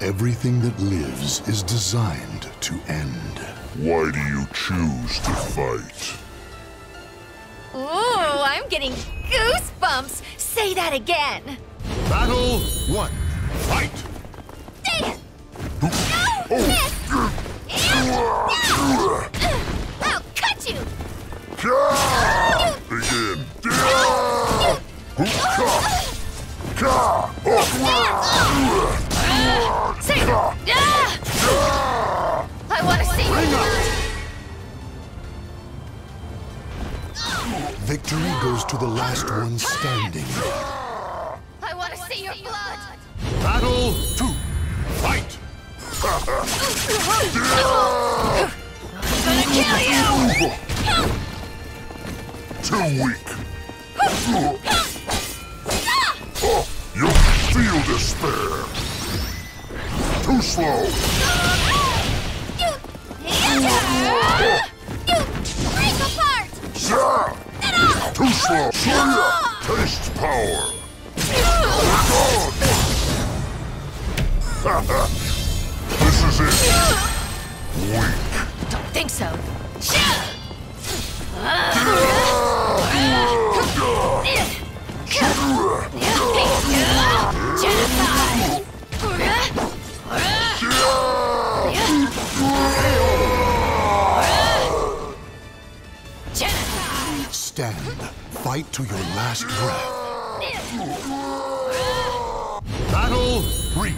Everything that lives is designed to end. Why do you choose to fight? Ooh, I'm getting goosebumps. Say that again. Battle one. Fight! Dang it! No! Missed! Oh. I'll cut you! Begin. Say, ah! I want to see Victory goes to the last one standing. I want to see your blood! Battle two. Fight! I'm gonna kill you! Too weak. Too slow. Break apart! Yeah. Too slow. Taste power. This is it. Weak. Don't think so. Genocide! Fight to your last breath. Battle three.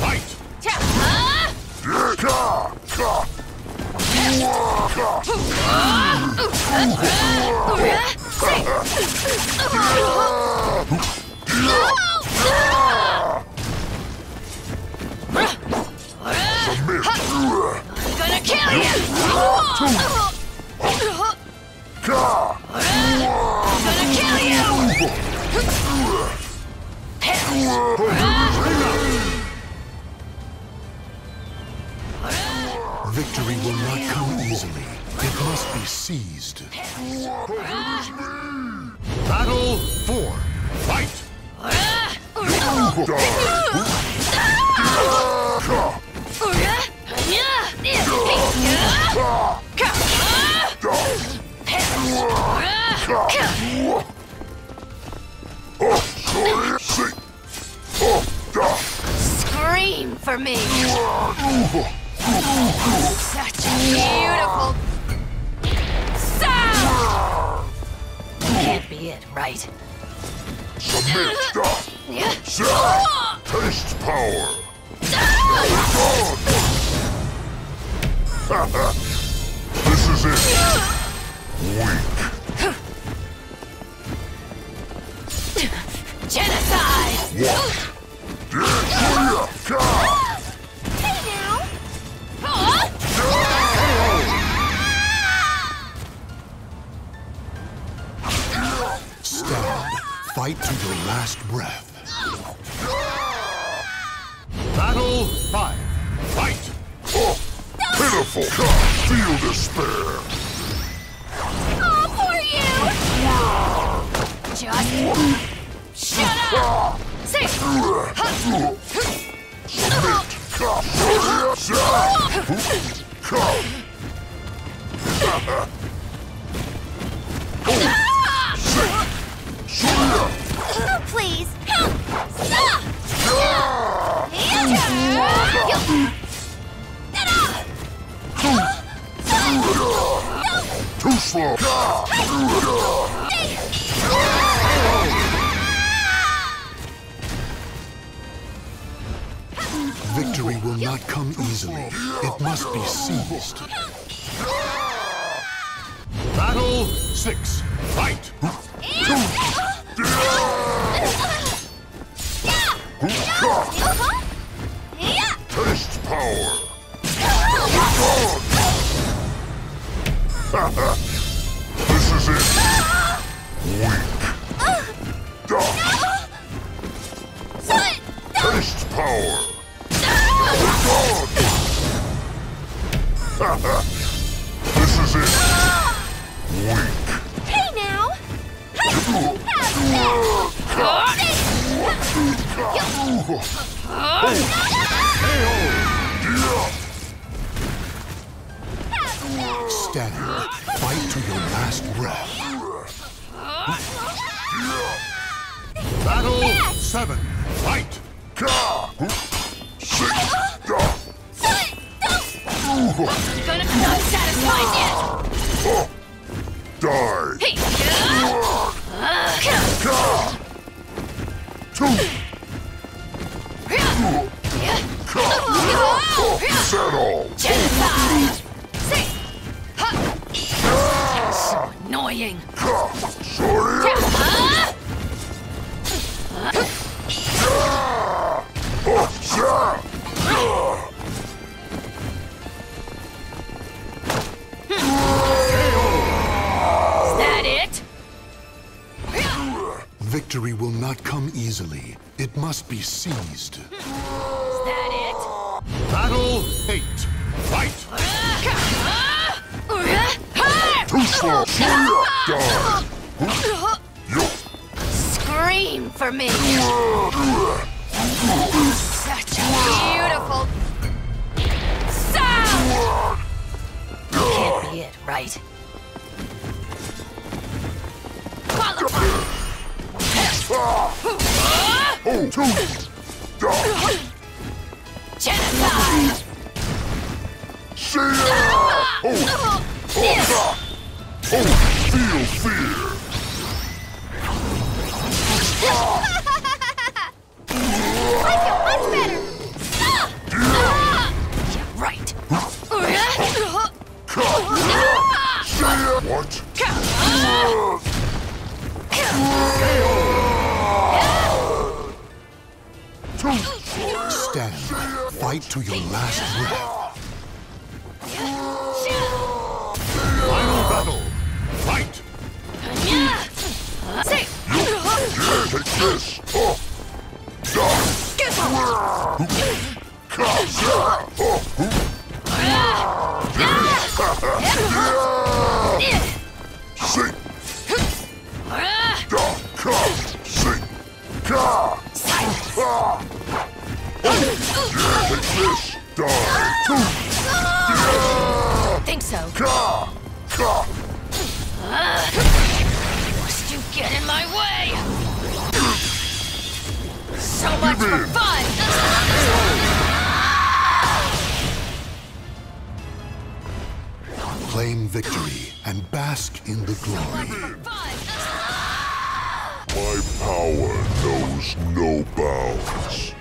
Fight! Ah! Ka, ka. Submit. I'm gonna kill you! Victory will not come easily. It must be seized. Battle four. Fight! Scream for me! Such a beautiful sound! Can't be it, right? Submit. Yeah. Taste power. This is it. Weak. Fight to your last breath. Battle five. Fight! Oh, pitiful. Ka. Feel despair. All for you! Just shut up! Say, Submit. Not come easily. It must be seized. Battle six. Fight! Taste power. This is it. Weak. Taste power. This is it. Weak. Hey now! Stand. Fight to your last breath. Oh. Battle 7. Fight! Gonna not satisfied yet. Oh! Die! Hey, Ka! Two! Oh, all? genocide. So annoying. Ka! Victory will not come easily. It must be seized. Is that it? Battle 8. Fight! Too slow! Scream for me. Such a beautiful sound. Can't be it, right? Oh! Two! Da! Genocide. See ya! Oh! Oh! Oh! Feel fear! Fight to your last breath. Final battle! Fight! Take this! Oh! Da! Ka! Yeah! Oh! Sing! Da! Ka! Sing! Ka! Ah! Die! Two! think so. Ka! Ka! Must you get in my way? So much for fun. Claim victory and bask in the glory. My power knows no bounds.